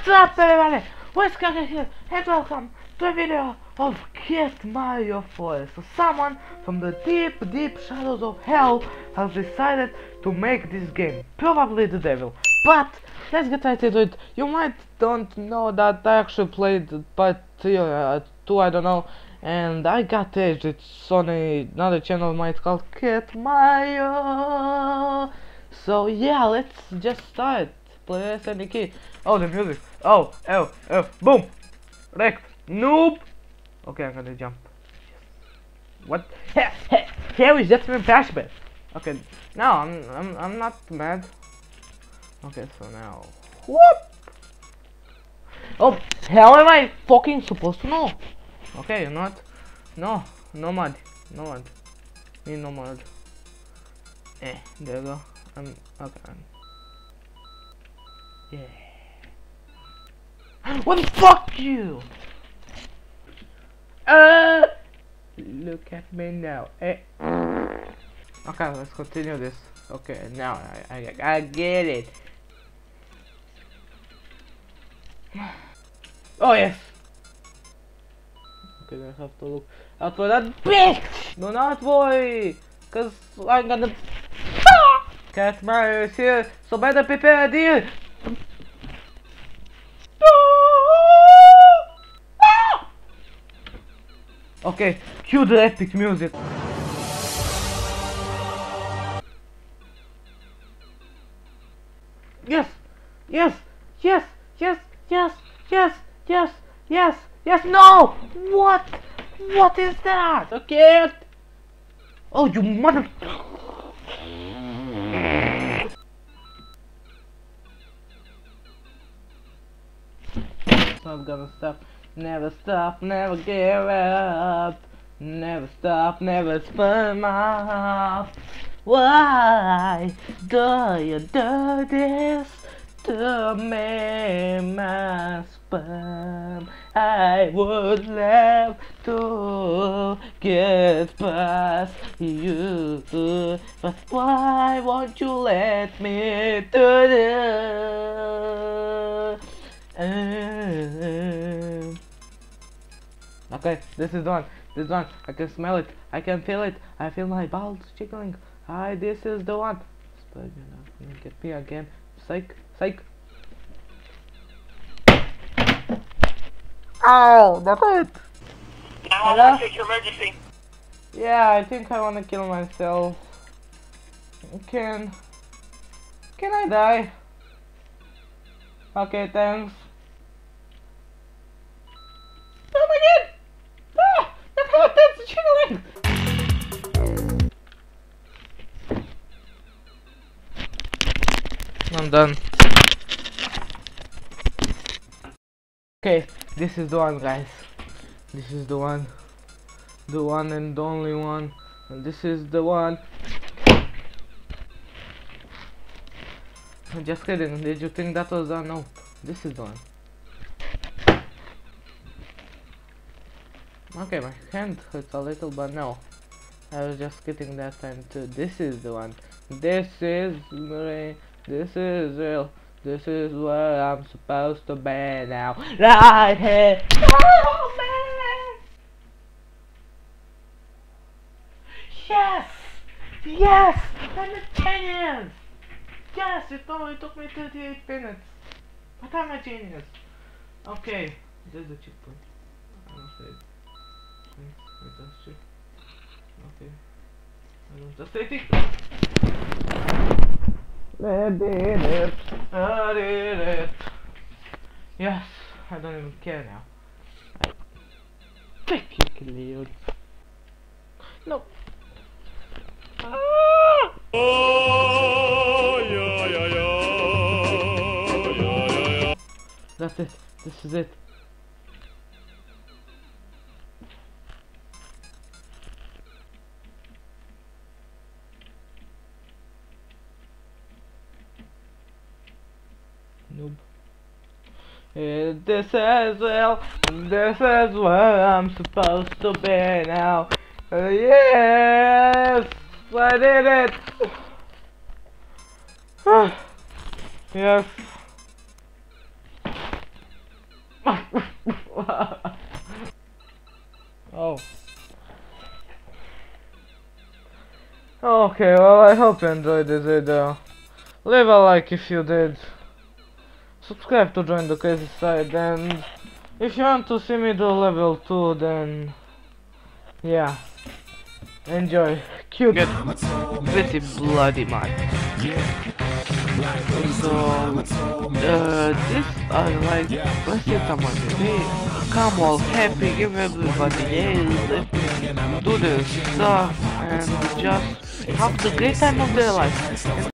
What's up everybody? What's going here? And welcome to a video of Cat Mario Forest. So someone from the deep, deep shadows of hell has decided to make this game. Probably the devil. But let's get right into it. You might don't know that I actually played part 3 or uh, 2, I don't know. And I got aged. It's on a, another channel of mine. Called Cat Mario. So yeah, let's just start. Press any key. Oh, the music. Oh, oh, oh, boom. Wrecked. Noob. Okay, I'm gonna jump. What? Here is just been flashback. Okay, no, I'm, I'm, I'm not mad. Okay, so now, whoop. Oh, how am I fucking supposed to know? Okay, you know what? No, no mud, no mud. Need no mud. Eh, there you go. I'm okay. Yeah. Well, fuck you! Uh, look at me now. Eh. Okay, let's continue this. Okay, now I, I, I get it. Oh yes. Okay, I have to look out for that bitch. No, not boy, cause I'm gonna. Cat Mario is here, so better prepare a Okay, cue the epic music. Yes, yes, yes, yes, yes, yes, yes, yes, yes, no! What? What is that? Okay. Oh, you mother... I'm gonna stop. Never stop, never give up. Never stop, never spin off. Why do you do this to me, my sperm? I would love to get past you, but why won't you let me do this? Okay, this is the one. This one. I can smell it. I can feel it. I feel my balls jiggling. Hi, this is the one. But you're not gonna get me again. Psych. Psych. Ow, that's it. Now Hello? I want take your emergency. Yeah, I think I wanna kill myself. Can... Can I die? Okay, thanks. I'm done. Okay, this is the one, guys. This is the one. The one and the only one. And this is the one. Just kidding. Did you think that was a no? This is the one. Okay, my hand hurts a little, but no. I was just kidding that time too. This is the one. This is. This is real. This is where I'm supposed to be now. Right here. Oh man! Yes! Yes! I'm a genius! Yes, it only took me 38 minutes. But I'm a genius. Okay, there's the checkpoint. I'm afraid. Wait, that's. Okay. I don't just it. I did it. I did it. Yes, I don't even care now. I can leave. No. Ah! That's it. This is it. This is well, this is where I'm supposed to be now. Yes, I did it. yes. oh. Okay, well I hope you enjoyed this video. Leave a like if you did. Subscribe to join the crazy side and if you want to see me do level 2 then yeah. Enjoy. Cute. Get pretty bloody mad. So uh, this I like let's say someone they come all happy, give everybody yells, do the stuff and just have the great time of their life.